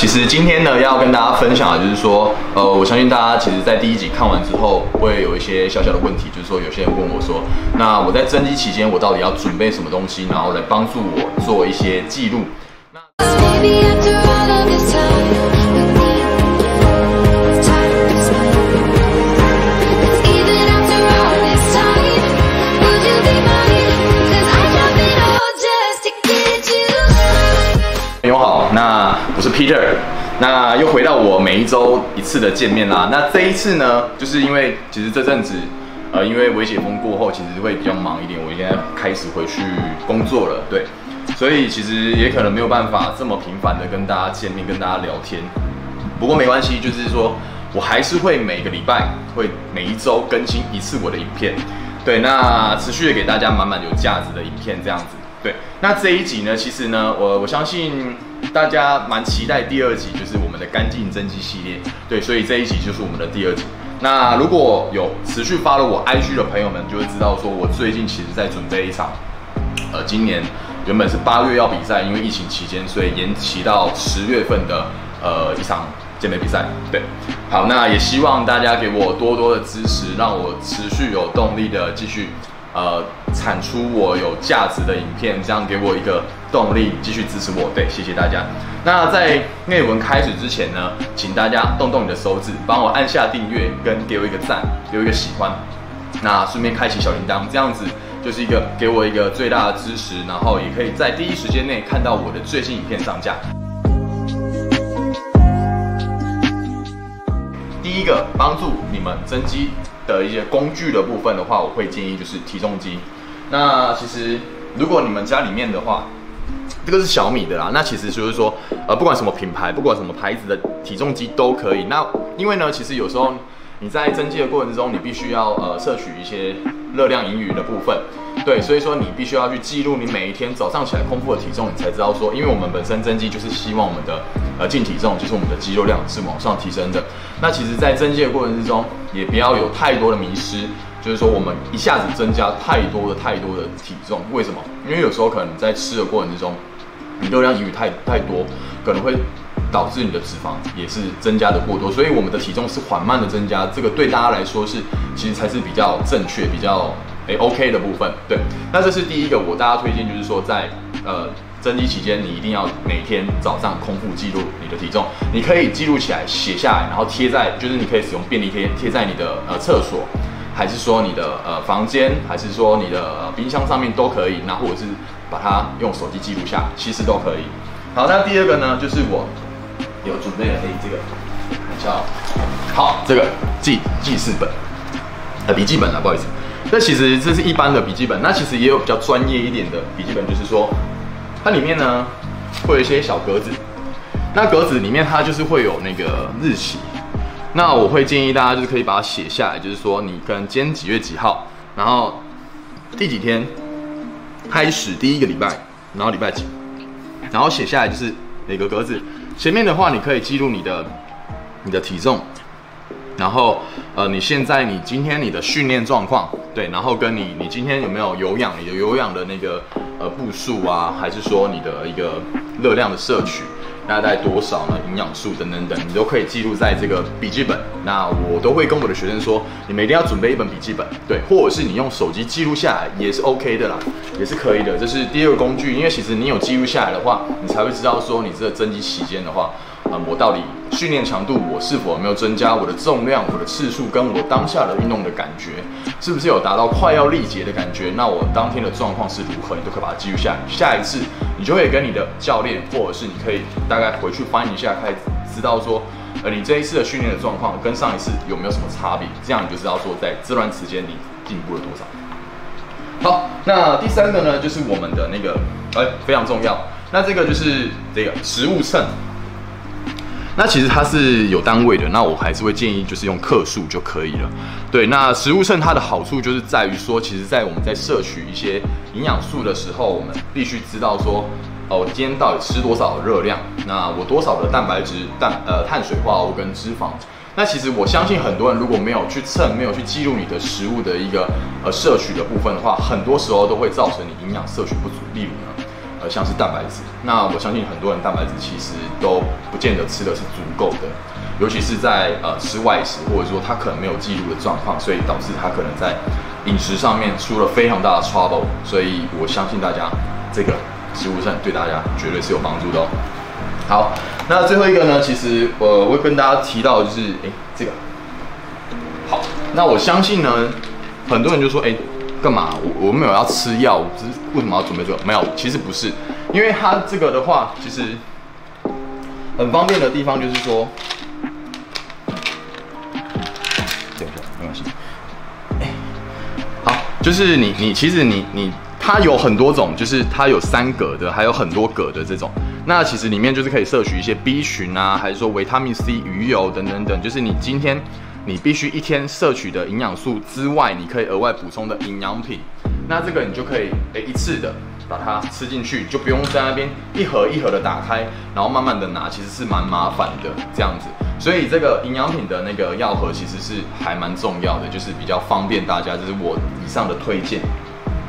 其实今天呢，要跟大家分享的就是说，呃，我相信大家其实，在第一集看完之后，会有一些小小的问题，就是说，有些人问我说，那我在增肌期间，我到底要准备什么东西，然后来帮助我做一些记录。我是 Peter，那又回到我每一周一次的见面啦。那这一次呢，就是因为其实这阵子，呃，因为微解封过后，其实会比较忙一点。我现在开始回去工作了，对，所以其实也可能没有办法这么频繁的跟大家见面，跟大家聊天。不过没关系，就是说我还是会每个礼拜会每一周更新一次我的影片，对，那持续的给大家满满有价值的影片这样子。对，那这一集呢，其实呢，我我相信大家蛮期待第二集，就是我们的干净增肌系列。对，所以这一集就是我们的第二集。那如果有持续发了我 IG 的朋友们，就会知道说我最近其实在准备一场呃，今年原本是八月要比赛，因为疫情期间，所以延期到十月份的呃一场健美比赛。对，好，那也希望大家给我多多的支持，让我持续有动力的继续呃产出我有价值的影片，这样给我一个动力继续支持我。对，谢谢大家。那在内文开始之前呢，请大家动动你的手指，帮我按下订阅，跟给我一个赞，给我一个喜欢。那顺便开启小铃铛，这样子就是一个给我一个最大的支持，然后也可以在第一时间内看到我的最新影片上架。第一个帮助你们增肌的一些工具的部分的话，我会建议就是体重机。那其实如果你们家里面的话，这个是小米的啦。那其实就是说，呃，不管什么品牌，不管什么牌子的体重机都可以。那因为呢，其实有时候你在增肌的过程中，你必须要呃摄取一些热量盈余的部分，对，所以说你必须要去记录你每一天早上起来空腹的体重，你才知道说，因为我们本身增肌就是希望我们的呃净体重，就是我们的肌肉量是往上提升的。那其实，在增肌的过程之中，也不要有太多的迷失，就是说我们一下子增加太多的太多的体重，为什么？因为有时候可能在吃的过程之中，你热量盈余太太多，可能会导致你的脂肪也是增加的过多，所以我们的体重是缓慢的增加，这个对大家来说是其实才是比较正确、比较诶 OK 的部分。对，那这是第一个，我大家推荐就是说在呃增肌期间，你一定要每天早上空腹记录你的体重，你可以记录起来写下来，然后贴在就是你可以使用便利贴贴在你的呃厕所。还是说你的呃房间，还是说你的、呃冰箱上面都可以，那或者是把它用手机记录下，其实都可以。好，那第二个呢，就是我有准备了诶这个，看一下哦，好，这个记记事本，呃笔记本啊，不好意思，那其实这是一般的笔记本，那其实也有比较专业一点的笔记本，就是说它里面呢会有一些小格子，那格子里面它就是会有那个日期。那我会建议大家就是可以把它写下来，就是说你可能今天几月几号，然后第几天开始第一个礼拜，然后礼拜几，然后写下来就是每个格子。前面的话你可以记录你的你的体重，然后呃你现在你今天你的训练状况，对，然后跟你你今天有没有有氧，你的有氧的那个呃步数啊，还是说你的一个热量的摄取。大概多少呢？营养素等等等，你都可以记录在这个笔记本。那我都会跟我的学生说，你们一定要准备一本笔记本，对，或者是你用手机记录下来也是 OK 的啦，也是可以的。这是第二个工具，因为其实你有记录下来的话，你才会知道说你这个增肌期间的话，啊，我到底训练强度我是否有没有增加，我的重量、我的次数跟我当下的运动的感觉，是不是有达到快要力竭的感觉？那我当天的状况是如何，你都可以把它记录下来。下一次你就会跟你的教练，或者是你可以大概回去翻一下，开始知道说，呃，你这一次的训练的状况跟上一次有没有什么差别？这样你就知道说，在这段时间你进步了多少。好，那第三个呢，就是我们的那个，哎、非常重要。那这个就是这个食物秤。那其实它是有单位的，那我还是会建议就是用克数就可以了。对，那食物秤它的好处就是在于说，其实在我们在摄取一些营养素的时候，我们必须知道说，哦，今天到底吃多少热量，那我多少的蛋白质、蛋呃碳水化合物跟脂肪。那其实我相信很多人如果没有去称，没有去记录你的食物的一个呃摄取的部分的话，很多时候都会造成你营养摄取不足。例如呢，呃像是蛋白质。那我相信很多人蛋白质其实都不见得吃的是足够的，尤其是在呃吃外食或者说他可能没有记录的状况，所以导致他可能在饮食上面出了非常大的 trouble。所以我相信大家这个食物上对大家绝对是有帮助的哦。好，那最后一个呢，其实我会跟大家提到就是诶这个。好，那我相信呢，很多人就说，哎、干嘛？我我没有要吃药，只是为什么要准备这个？没有，其实不是，因为它这个的话，其实很方便的地方就是说，等一下，没关系。好，就是你你其实你你它有很多种，就是它有三格的，还有很多格的这种。那其实里面就是可以摄取一些 B 群啊，还是说维他命 C、鱼油等等等，就是你今天你必须一天摄取的营养素之外，你可以额外补充的营养品。那这个你就可以诶一次的把它吃进去，就不用在那边一盒一盒的打开，然后慢慢的拿，其实是蛮麻烦的这样子。所以这个营养品的那个药盒其实是还蛮重要的，就是比较方便大家，这是我以上的推荐。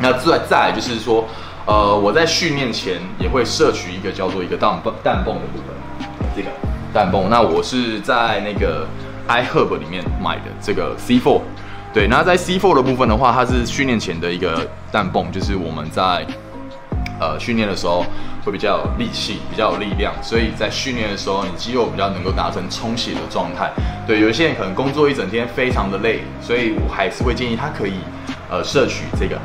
那再再就是说，呃，我在训练前也会摄取一个叫做一个氮泵氮泵的部分，这个氮泵。那我是在那个 iHerb 里面买的这个 C4。对，那在 C4 的部分的话，它是训练前的一个氮泵，就是我们在呃训练的时候会比较有力气，比较有力量，所以在训练的时候，你肌肉比较能够达成充血的状态。对，有一些人可能工作一整天非常的累，所以我还是会建议他可以呃摄取这个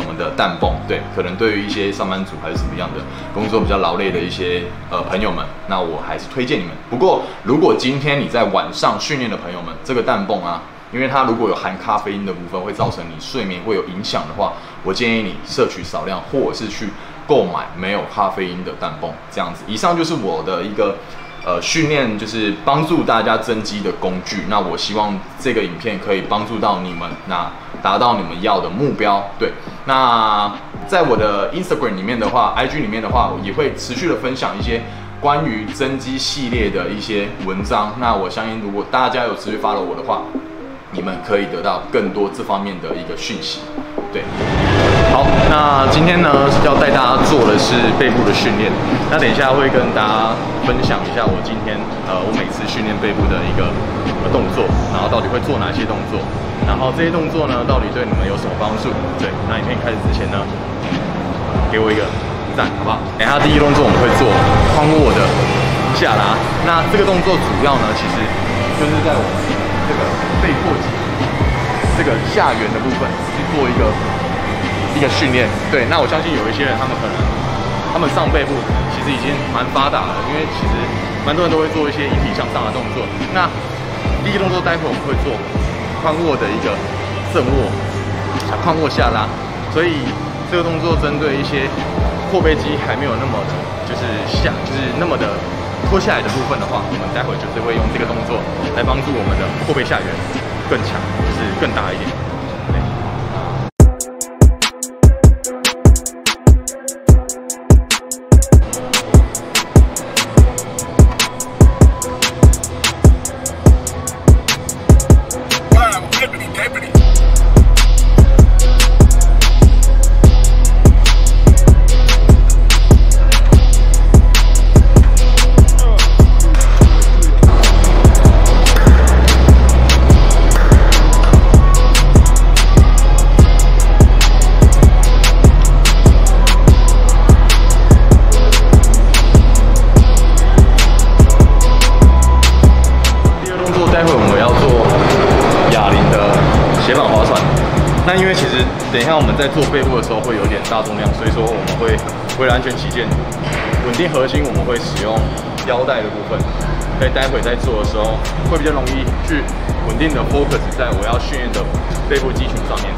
我们的氮泵。对，可能对于一些上班族还是什么样的工作比较劳累的一些呃朋友们，那我还是推荐你们。不过如果今天你在晚上训练的朋友们，这个氮泵啊。因为它如果有含咖啡因的部分，会造成你睡眠会有影响的话，我建议你摄取少量，或者是去购买没有咖啡因的氮泵，这样子。以上就是我的一个呃训练，就是帮助大家增肌的工具。那我希望这个影片可以帮助到你们，那达到你们要的目标。对，那在我的 Instagram 里面的话，IG 里面的话，我也会持续的分享一些。关于增肌系列的一些文章，那我相信如果大家有持续 follow 我的话，你们可以得到更多这方面的一个讯息。对，好，那今天呢要带大家做的是背部的训练。那等一下会跟大家分享一下我今天呃我每次训练背部的一个动作，然后到底会做哪些动作，然后这些动作呢到底对你们有什么帮助？对，那影片开始之前呢，给我一个赞，好不好？等下第一动作我们会做髋握的下拉。那这个动作主要呢其实就是在我们这个背阔肌这个下缘的部分去做一个一个训练。对，那我相信有一些人他们可能他们上背部其实已经蛮发达了，因为其实蛮多人都会做一些引体向上的动作。那第一个动作待会我们会做髋握的一个正握，髋握下拉，所以这个动作针对一些阔背肌还没有那么，就是下就是那么的。脱下来的部分的话，我们待会就是会用这个动作来帮助我们的后背下缘更强，就是更大一点。做背部的时候会有点大重量，所以说我们会为了安全起见，稳定核心我们会使用腰带的部分。所以待会在做的时候会比较容易去稳定的 focus 在我要训练的背部肌群上面。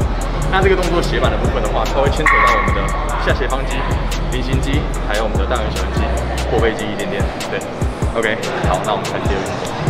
那这个动作斜板的部分的话，它会牵扯到我们的下斜方肌、菱形肌，还有我们的大圆小圆肌、后背肌一点点。对，OK，好，那我们开始第二个动作。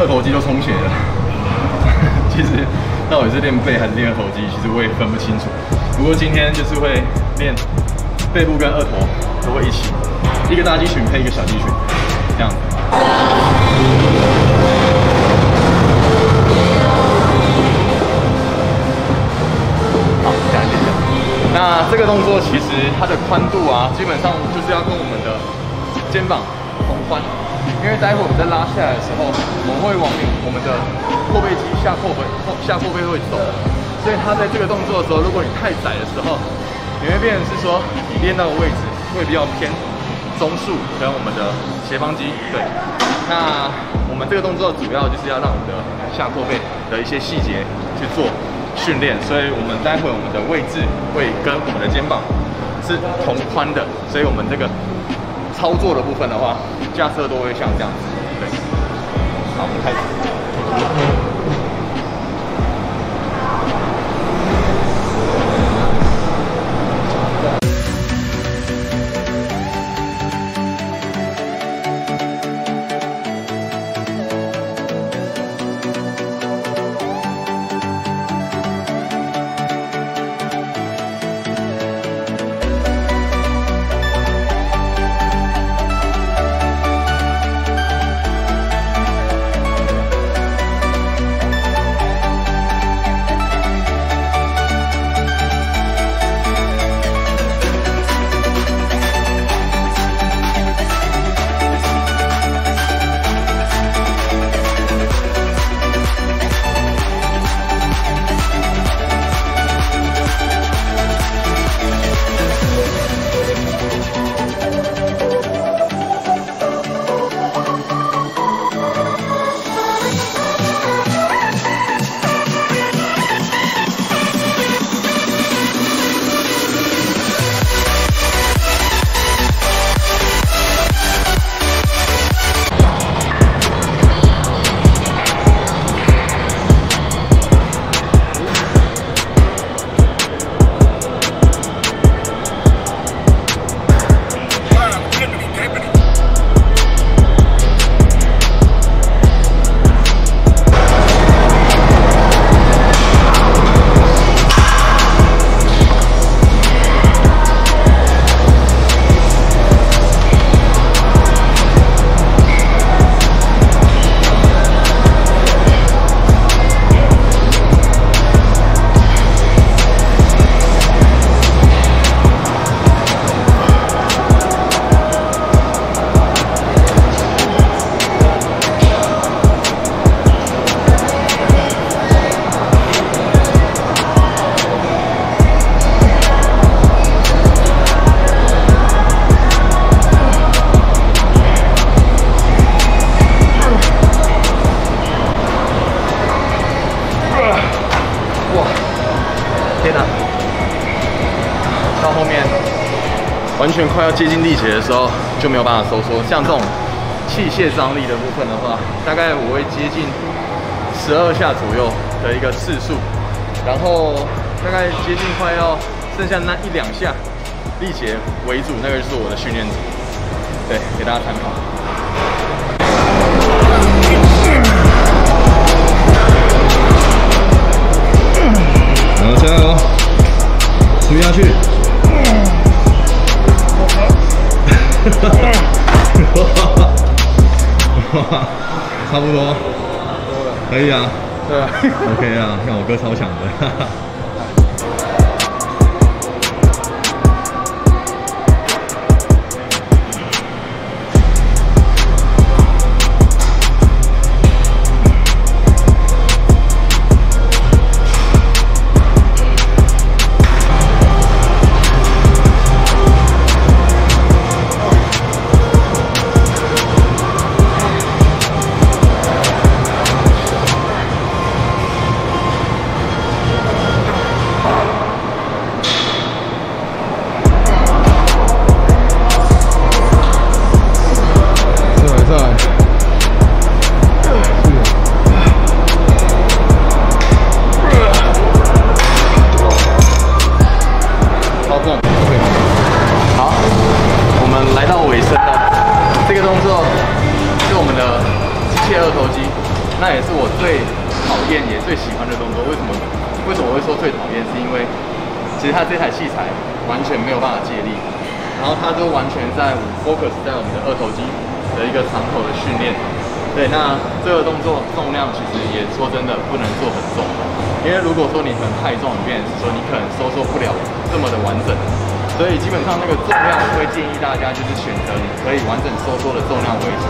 二头肌都充血了。其实到底是练背还是练二头肌，其实我也分不清楚。不过今天就是会练背部跟二头都会一起，一个大肌群配一个小肌群，这样。那这个动作其实它的宽度啊，基本上就是要跟我们的肩膀同宽，因为待会我们在拉下来的时候，我们会往我们的后背肌下后背后下后背会走，所以它在这个动作的时候，如果你太窄的时候，你会变成是说你练到的位置会比较偏中束跟我们的斜方肌。对，那我们这个动作主要就是要让我们的下后背的一些细节去做训练，所以我们待会我们的位置会跟我们的肩膀是同宽的，所以我们这个操作的部分的话，架设都会像这样子。对，好，我们开始。完全快要接近力竭的时候，就没有办法收缩。像这种器械张力的部分的话，大概我会接近十二下左右的一个次数，然后大概接近快要剩下那一两下力竭为主，那个就是我的训练组。对，给大家参考。好，加油！推下去。差不多，可以啊，对啊，OK 啊，让我哥超强的。然后它就完全在 focus 在我们的二头肌的一个长口的训练。对，那这个动作重量其实也说真的不能做很重，因为如果说你可能太重，你变成是说你可能收缩不了这么的完整。所以基本上那个重量，我会建议大家就是选择你可以完整收缩的重量为主。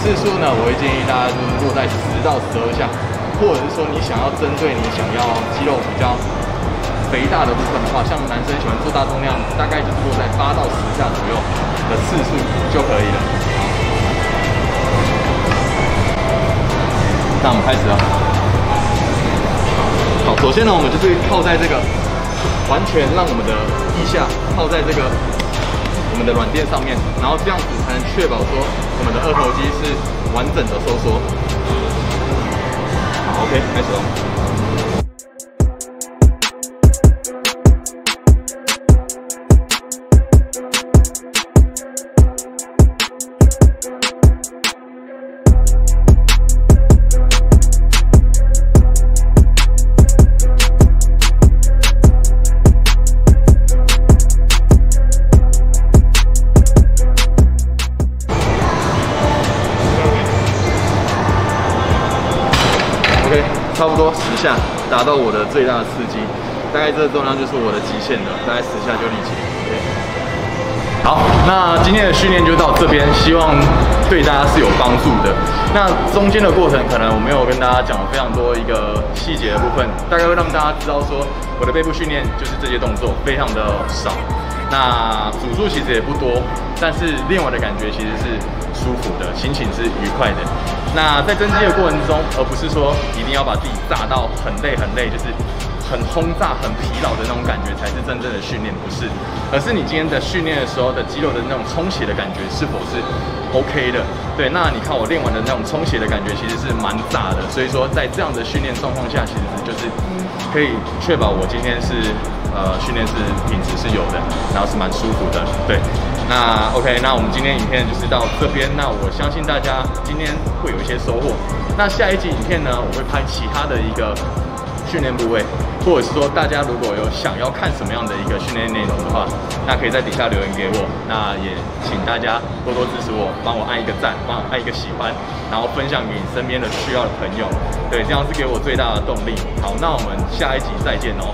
次数呢，我会建议大家就是落在十到十二下，或者是说你想要针对你想要肌肉比较肥大的部分的话，像男生喜欢做大重量，大概就是落在八到十下左右的次数就可以了。那我们开始了。好，首先呢，我们就是靠在这个完全让我们的腋下靠在这个我们的软垫上面，然后这样子才能确保说我们的二头肌是完整的收缩。好，OK，开始喽。达到我的最大的刺激，大概这个重量就是我的极限了，大概十下就力竭。好，那今天的训练就到这边，希望对大家是有帮助的。那中间的过程可能我没有跟大家讲非常多一个细节的部分，大概会让大家知道说我的背部训练就是这些动作，非常的少。那组数其实也不多，但是练完的感觉其实是舒服的，心情是愉快的。那在增肌的过程中，而不是说一定要把自己炸到很累很累，就是很轰炸、很疲劳的那种感觉才是真正的训练，不是，而是你今天的训练的时候的肌肉的那种充血的感觉是否是 OK 的？对，那你看我练完的那种充血的感觉其实是蛮炸的，所以说在这样的训练状况下，其实就是可以确保我今天是呃训练是品质是有的，然后是蛮舒服的。对，那 OK，那我们今天影片就是到这边，那我相信大家今天会有一些收获。那下一集影片呢，我会拍其他的一个训练部位，或者是说大家如果有想要看什么样的一个训练内容的话，那可以在底下留言给我。那也请大家多多支持我，帮我按一个赞，帮我按一个喜欢，然后分享给你身边的需要的朋友。对，这样是给我最大的动力。好，那我们下一集再见哦。